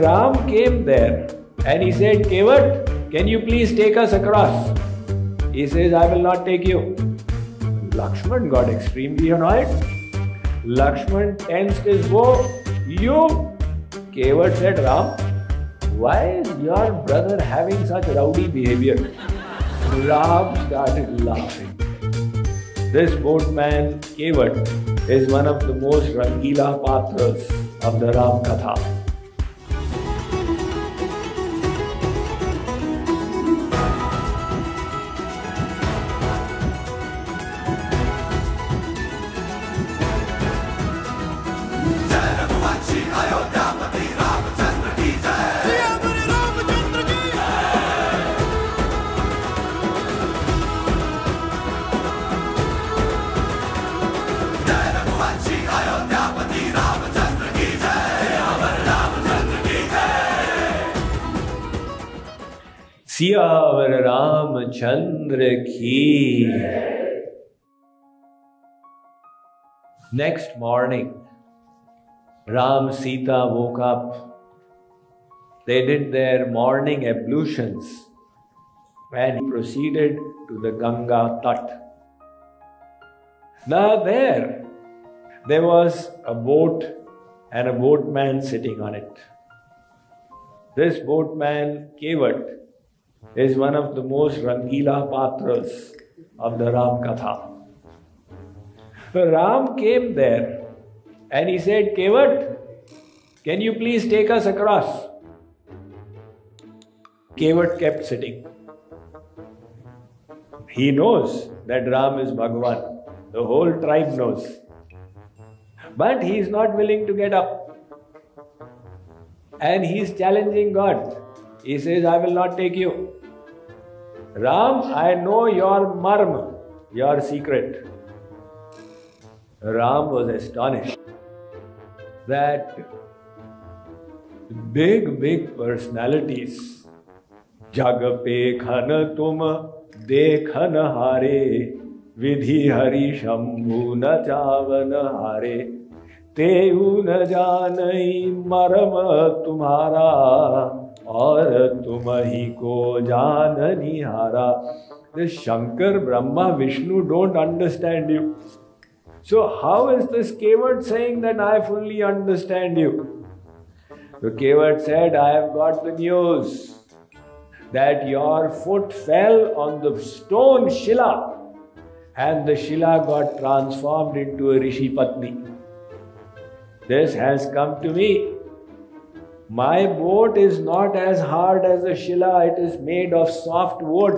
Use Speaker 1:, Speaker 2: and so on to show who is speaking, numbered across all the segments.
Speaker 1: Ram came there and he said, Kevat, can you please take us across? He says, I will not take you. Lakshman got extremely annoyed. Lakshman tensed his bow. You? Kevat said, Ram, why is your brother having such rowdy behavior? Ram started laughing. This boatman, Kevat, is one of the most Rangila Patras of the Ram Katha. Siyavar Ramchandra की Next morning, Ram Sita woke up. They did their morning ablutions and proceeded to the Ganga Tat. Now, there, there was a boat and a boatman sitting on it. This boatman, Kevat, is one of the most Rangila Patras of the Ram Katha. Ram came there and he said, Kevat, can you please take us across? Kevat kept sitting. He knows that Ram is Bhagwan. The whole tribe knows. But he is not willing to get up. And he is challenging God. He says, I will not take you. Ram I know your मर्म your secret Ram was astonish that big big personalities जग पे खन तुम, देखन हारे, विधि हरि शंभु न चावन हारे ते न जान मरम तुम्हारा। और तुम को जान निहारा the Shankar, Brahma, Vishnu don't understand you. So, how is this Kevat saying that I fully understand you? The Kevat said, I have got the news that your foot fell on the stone Shila and the Shila got transformed into a Rishi Patni. This has come to me my boat is not as hard as a Shila, it is made of soft wood.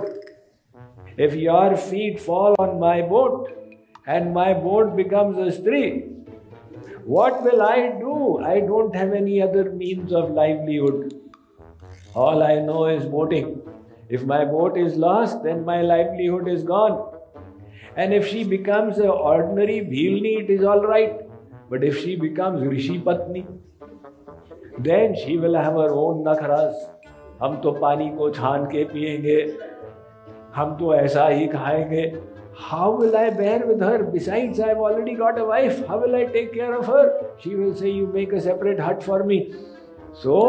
Speaker 1: If your feet fall on my boat and my boat becomes a street, what will I do? I don't have any other means of livelihood. All I know is boating. If my boat is lost, then my livelihood is gone. And if she becomes an ordinary bhilni, it is all right. But if she becomes Rishi Patni, then she will have her own नखरस हम तो पानी को छान के पिएँगे हम तो ऐसा ही खाएँगे how will I bear with her besides I have already got a wife how will I take care of her she will say you make a separate hut for me so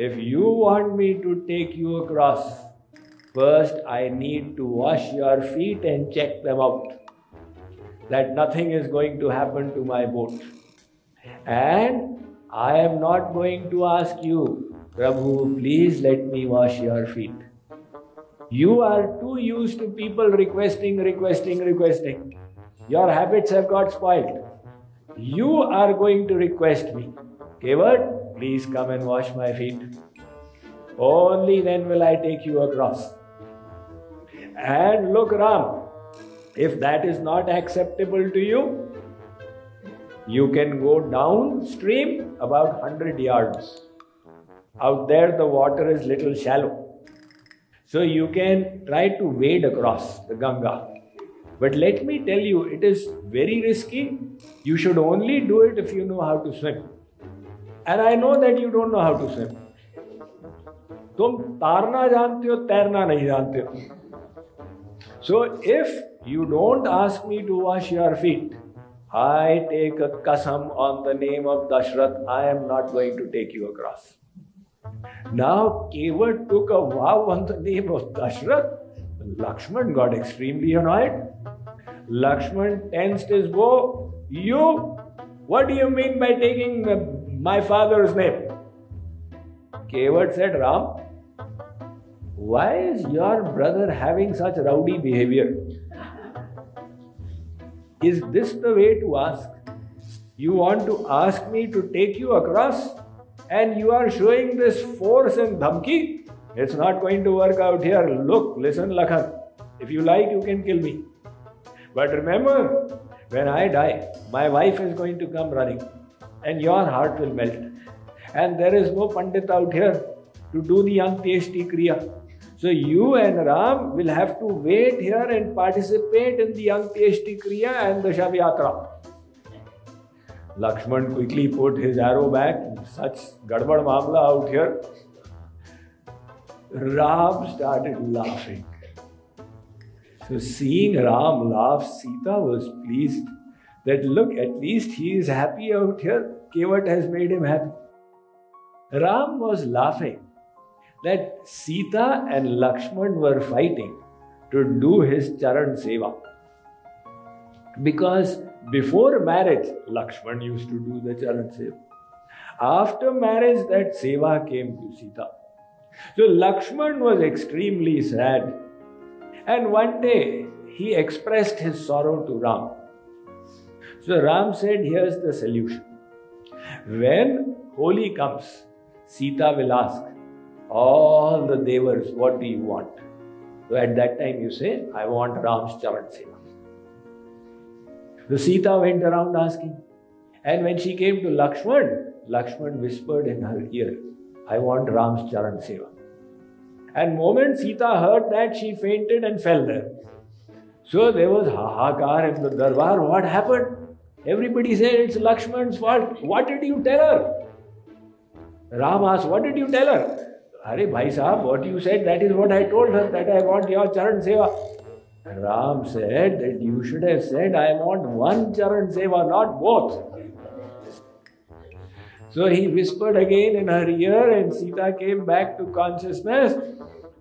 Speaker 1: if you want me to take you across first I need to wash your feet and check them out that nothing is going to happen to my boat and I am not going to ask you, Prabhu, please let me wash your feet. You are too used to people requesting, requesting, requesting. Your habits have got spoiled. You are going to request me. Kevat, please come and wash my feet. Only then will I take you across. And look, Ram, if that is not acceptable to you, you can go downstream about 100 yards. Out there, the water is little shallow. So you can try to wade across the Ganga. But let me tell you, it is very risky. You should only do it if you know how to swim. And I know that you don't know how to swim. तुम तारना जानते हो तैरना नहीं जानते हो so if you don't ask me to wash your feet I take a kasam on the name of Dashrath, I am not going to take you across. Now Kevat took a vow on the name of Dashrath. Lakshman got extremely annoyed. Lakshman tensed his bow. You, what do you mean by taking my father's name? Kevat said, Ram, why is your brother having such rowdy behavior? Is this the way to ask? You want to ask me to take you across and you are showing this force and dhamki? It's not going to work out here. Look, listen, Lakhan. If you like, you can kill me. But remember, when I die, my wife is going to come running and your heart will melt. And there is no Pandit out here to do the Antyeshti Kriya. So you and Ram will have to wait here and participate in the Antyeshti Kriya and the Shavayatra. Lakshman quickly put his arrow back. Such gadbad mamla out here. Ram started laughing. So seeing Ram laugh, Sita was pleased that look, at least he is happy out here. Kevat has made him happy. Ram was laughing that Sita and Lakshman were fighting to do his Charan Seva. Because before marriage, Lakshman used to do the Charan Seva. After marriage, that Seva came to Sita. So Lakshman was extremely sad. And one day, he expressed his sorrow to Ram. So Ram said, Here's the solution. When Holi comes, Sita will ask, all the devas, what do you want? So at that time you say, I want Ram's Charan Seva. So Sita went around asking. And when she came to Lakshman, Lakshman whispered in her ear, I want Ram's Charan Seva. And moment Sita heard that, she fainted and fell there. So there was hahakar in the darbar. What happened? Everybody said it's Lakshman's fault. What did you tell her? Ram asked, What did you tell her? Are Bhai Sahab, what you said, that is what I told her, that I want your Charan Seva. Ram said that you should have said, I want one Charan Seva, not both. So he whispered again in her ear, and Sita came back to consciousness.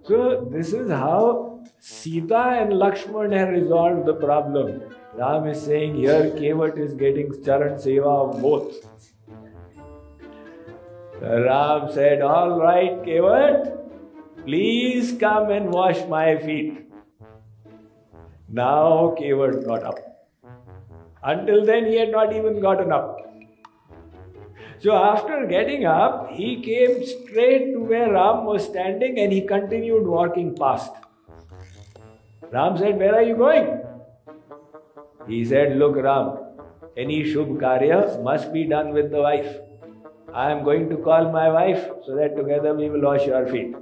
Speaker 1: So, this is how Sita and Lakshman have resolved the problem. Ram is saying here Kevat is getting Charan Seva of both. Ram said, All right, Kevat, please come and wash my feet. Now Kevat got up. Until then, he had not even gotten up. So, after getting up, he came straight to where Ram was standing and he continued walking past. Ram said, Where are you going? He said, Look, Ram, any Shubh Karya must be done with the wife. I am going to call my wife so that together we will wash your feet.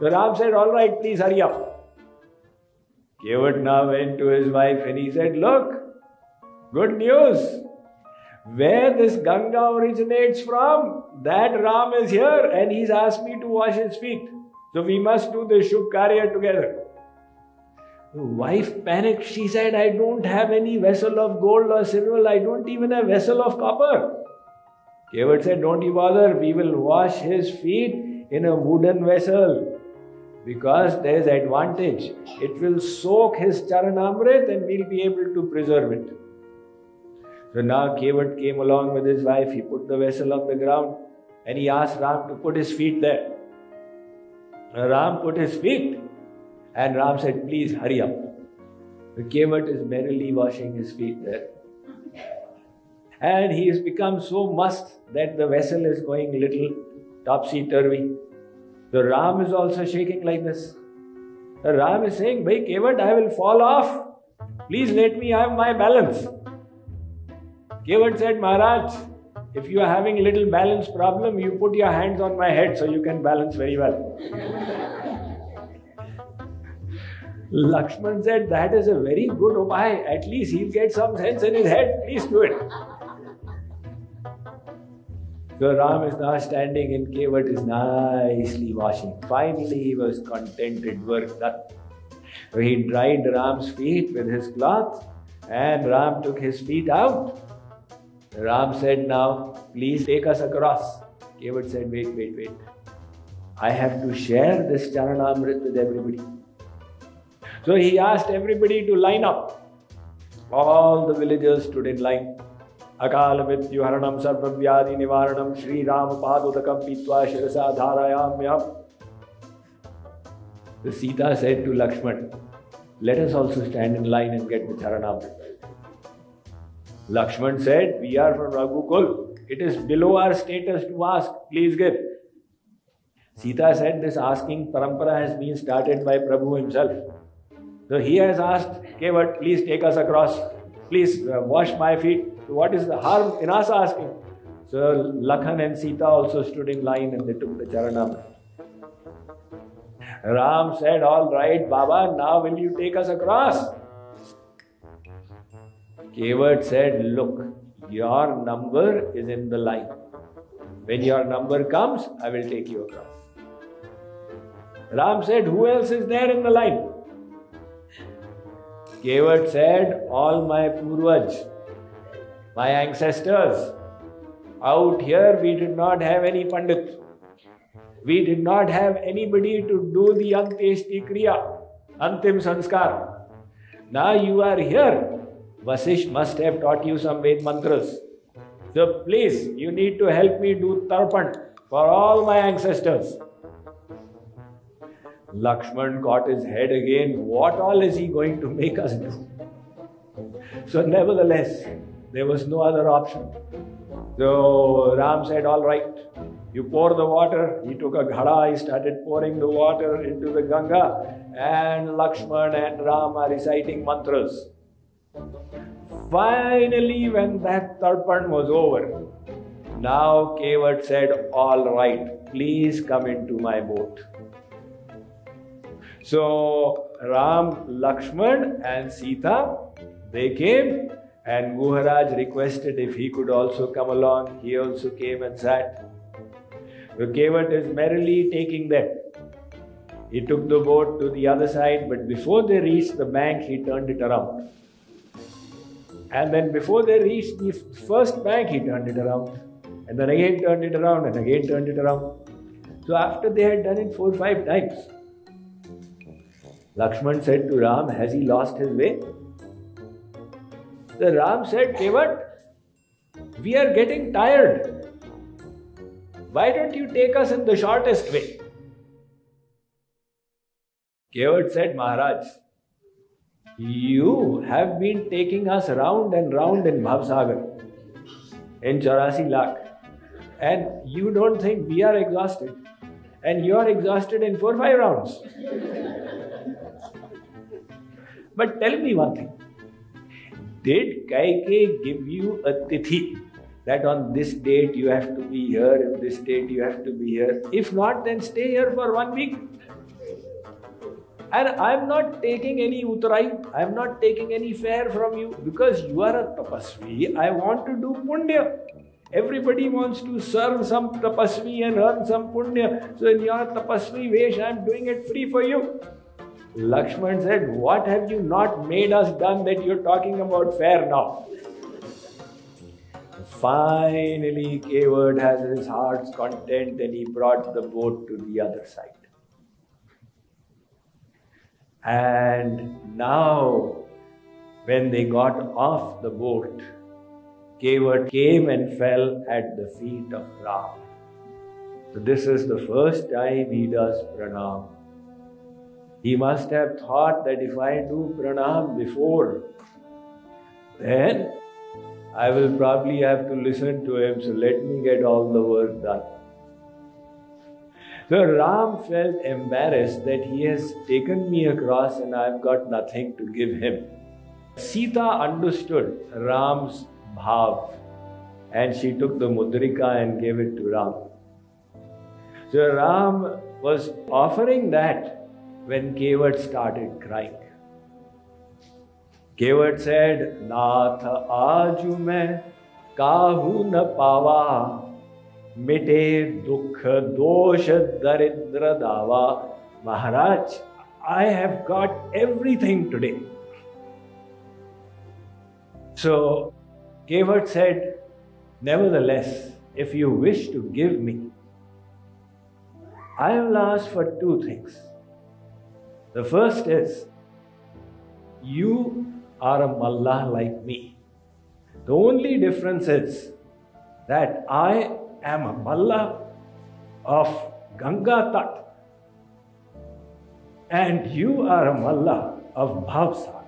Speaker 1: So Ram said, All right, please hurry up. Kevat now went to his wife and he said, Look, good news. Where this Ganga originates from, that Ram is here and he's asked me to wash his feet. So we must do the Shubh Karya together. The wife panicked. She said, I don't have any vessel of gold or silver. I don't even have a vessel of copper. Kevat said, Don't you bother, we will wash his feet in a wooden vessel because there is advantage. It will soak his charanamrit and we'll be able to preserve it. So now Kevat came along with his wife, he put the vessel on the ground and he asked Ram to put his feet there. Ram put his feet and Ram said, Please hurry up. The Kevat is merrily washing his feet there and he has become so must that the vessel is going little topsy turvy. The Ram is also shaking like this. The Ram is saying, Bhai Kevat, I will fall off. Please let me have my balance. Kevat said, Maharaj, if you are having little balance problem, you put your hands on my head so you can balance very well. Lakshman said, That is a very good upay. At least he'll get some sense in his head. Please do it. So Ram is now standing in Kevat is nicely washing. Finally, he was contented, work done. He dried Ram's feet with his cloth and Ram took his feet out. Ram said, Now, please take us across. Kevat said, Wait, wait, wait. I have to share this Charanamrit with everybody. So he asked everybody to line up. All the villagers stood in line. Mrityuharanam Sarvavyadi Nivaranam Sri Ram Padudakam Pitva Shirasa Dharayamyam. The Sita said to Lakshman, Let us also stand in line and get the Charanamrit. Lakshman said, We are from Raghukul. It is below our status to ask. Please give. Sita said, This asking parampara has been started by Prabhu himself. So he has asked, Kevat, please take us across. Please uh, wash my feet. What is the harm in us asking? So Lakhan and Sita also stood in line and they took the charanam. Ram said, All right, Baba, now will you take us across? Kevat said, Look, your number is in the line. When your number comes, I will take you across. Ram said, Who else is there in the line? Kevat said, All my Purvaj, my ancestors. Out here, we did not have any Pandit. We did not have anybody to do the Antyeshti Kriya, Antim Sanskar. Now you are here. Vasish must have taught you some Ved mantras. So please, you need to help me do Tarpan for all my ancestors. Lakshman caught his head again. What all is he going to make us do? So, nevertheless, there was no other option. So Ram said, All right, you pour the water. He took a ghada, he started pouring the water into the Ganga, and Lakshman and Ram are reciting mantras. Finally, when that tarpan was over, now Kevat said, All right, please come into my boat. So Ram, Lakshman, and Sita they came, and Guharaj requested if he could also come along. He also came and sat. The is merrily taking them. He took the boat to the other side, but before they reached the bank, he turned it around. And then before they reached the first bank, he turned it around. And then again turned it around and again turned it around. So after they had done it four or five times, Lakshman said to Ram, Has he lost his way? The Ram said, Kevat, we are getting tired. Why don't you take us in the shortest way? Kevat said, Maharaj, you have been taking us round and round in Bhavsagar, in Chaurasi Lakh, and you don't think we are exhausted, and you are exhausted in four or five rounds. But tell me one thing. Did Kaikeyi give you a tithi that on this date you have to be here, in this date you have to be here? If not, then stay here for one week. And I'm not taking any uttarai, I'm not taking any fare from you because you are a tapasvi. I want to do punya. Everybody wants to serve some tapasvi and earn some punya. So in your tapasvi vesh, I'm doing it free for you. Lakshman said, What have you not made us done that you're talking about fair now? Finally, Kevat has his heart's content and he brought the boat to the other side. And now, when they got off the boat, Kevat came and fell at the feet of Ram. So, this is the first time he does pranam he must have thought that if I do pranam before, then I will probably have to listen to him, so let me get all the work done. So Ram felt embarrassed that he has taken me across and I've got nothing to give him. Sita understood Ram's bhav and she took the mudrika and gave it to Ram. So Ram was offering that when Kevat started crying. Kevat said, Nath aju mein kahu na pawa, mite dukh dosh daridra dava. Maharaj, I have got everything today. So Kevat said, Nevertheless, if you wish to give me, I will ask for two things. The first is, you are a mallah like me. The only difference is that I am a mallah of Ganga Tat and you are a mallah of Bhavsagar.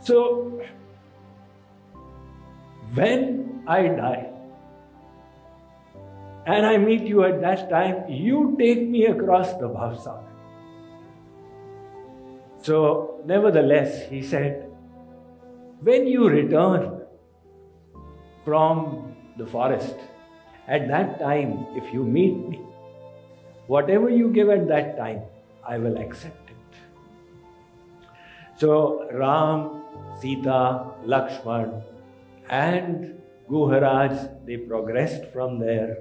Speaker 1: So, when I die and I meet you at that time, you take me across the Bhavsagar. So, nevertheless, he said, when you return from the forest, at that time, if you meet me, whatever you give at that time, I will accept it. So, Ram, Sita, Lakshman, and Guharaj, they progressed from there